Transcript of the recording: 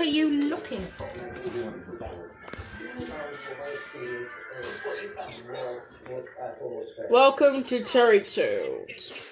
What are you looking for? Welcome to Cherry Tales.